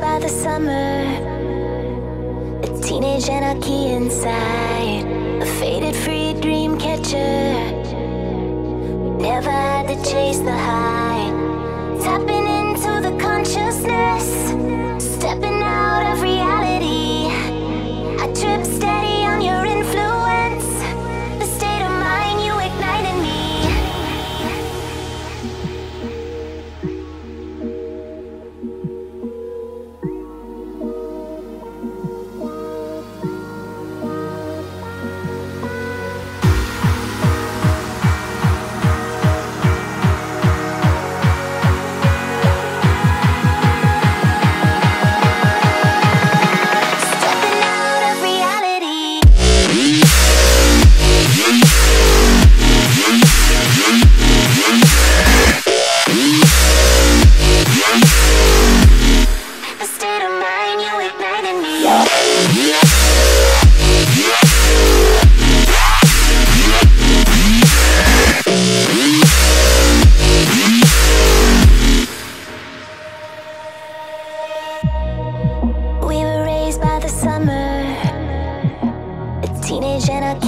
by the summer. A teenage anarchy inside. A faded free dream catcher. Never had to chase the high. Teenage anarchy inside.